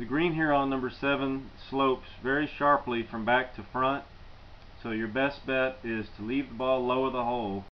The green here on number 7 slopes very sharply from back to front. So your best bet is to leave the ball low of the hole